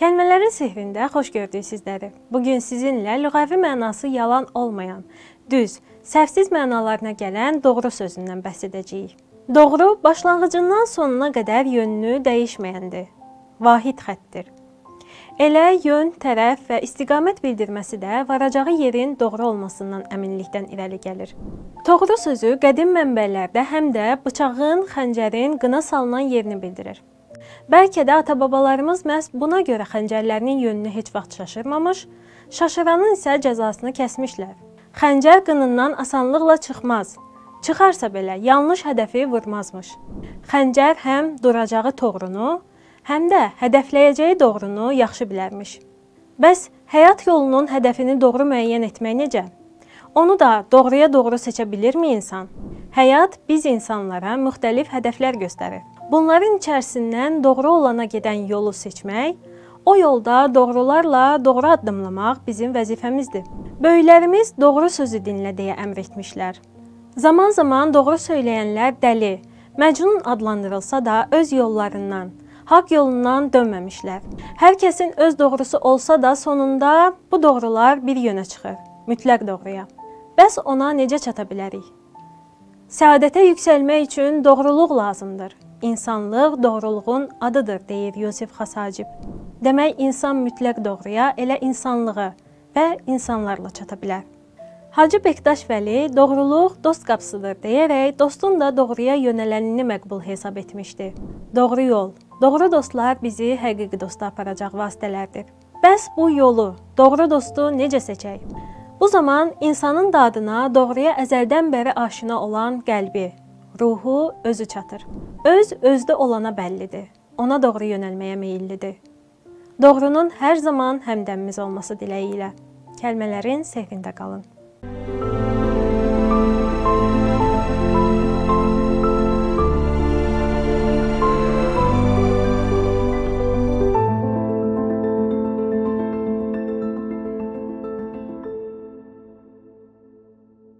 Kəlmələrin sehrində xoş gördük sizləri. Bu gün sizinlə lüğəvi mənası yalan olmayan, düz, səhvsiz mənalarına gələn doğru sözündən bəhs edəcəyik. Doğru başlanğıcından sonuna qədər yönünü dəyişməyəndir. Vahid xəttdir. Elə yön, tərəf və istiqamət bildirməsi də varacağı yerin doğru olmasından əminlikdən irəli gəlir. Doğru sözü qədim mənbələrdə həm də bıçağın, xəncərin qına salınan yerini bildirir. Bəlkə də ata-babalarımız məhz buna görə xəncərlərinin yönünü heç vaxt şaşırmamış, şaşıranın isə cəzasını kəsmişlər. Xəncər qınından asanlıqla çıxmaz. Çıxarsa belə yanlış hədəfi vurmazmış. Xəncər həm duracağı toğrunu, həm də hədəfləyəcəyi doğrunu yaxşı bilərmiş. Bəs həyat yolunun hədəfini doğru müəyyən etmək necə? Onu da doğruya doğru seçə bilirmi insan? Həyat biz insanlara müxtəlif hədəflər göstərir. Bunların içərisindən doğru olana gedən yolu seçmək, o yolda doğrularla doğru addımlamaq bizim vəzifəmizdir. Böyüklərimiz doğru sözü dinlə deyə əmr etmişlər. Zaman-zaman doğru söyləyənlər dəli, məcnun adlandırılsa da öz yollarından, haqq yolundan dönməmişlər. Hər kəsin öz doğrusu olsa da sonunda bu doğrular bir yönə çıxır, mütləq doğruya. Bəs ona necə çata bilərik? Səadətə yüksəlmək üçün doğruluq lazımdır. İnsanlıq doğruluğun adıdır, deyir Yusif Xasacib. Demək, insan mütləq doğruya, elə insanlığı və insanlarla çata bilər. Hacı Bektaş Vəli doğruluq dost qapısıdır deyərək dostun da doğruya yönələnini məqbul hesab etmişdi. Doğru yol, doğru dostlar bizi həqiqi dosta aparacaq vasitələrdir. Bəs bu yolu, doğru dostu necə seçək? Bu zaman insanın dadına doğruya əzəldən bəri aşina olan qəlbi, ruhu özü çatır. Öz özdə olana bəllidir. Ona doğru yönəlməyə meyllidir. Doğrunun hər zaman həmdəmimiz olması diləyi ilə. Kəlmələrin sehrində qalın.